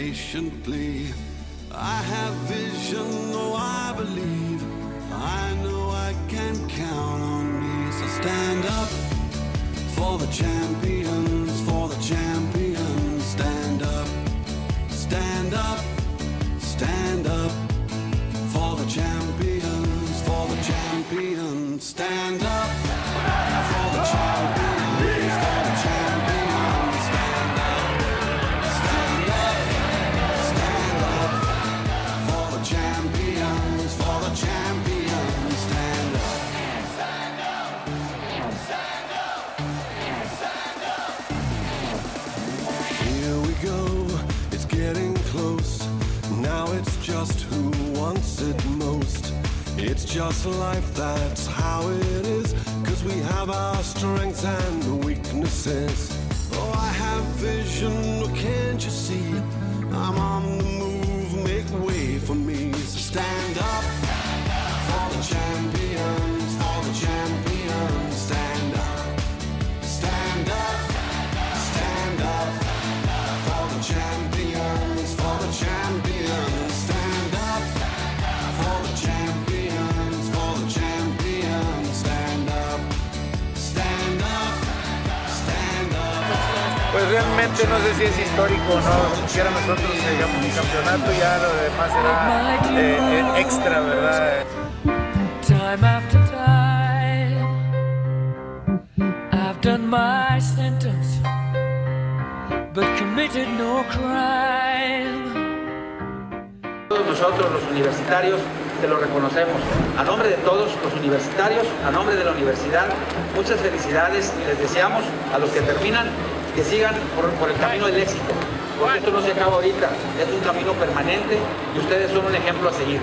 patiently. I have vision, oh, I believe. I know I can count on me. So stand up for the champions, for the champions. Stand up, stand up, stand up for the champions, for the champions. Stand up getting close. Now it's just who wants it most. It's just life, that's how it is. Cause we have our strengths and weaknesses. Oh, I have vision, can't you see? I'm on Pues realmente no sé si es histórico o no, ni siquiera nosotros llegamos un campeonato, ya lo demás era eh, eh, extra, ¿verdad? Time after time, I've done my sentence, but committed no crime. Todos nosotros los universitarios te lo reconocemos. A nombre de todos los universitarios, a nombre de la universidad, muchas felicidades y les deseamos a los que terminan que sigan por, por el camino del éxito. Porque esto no se acaba ahorita, es un camino permanente y ustedes son un ejemplo a seguir.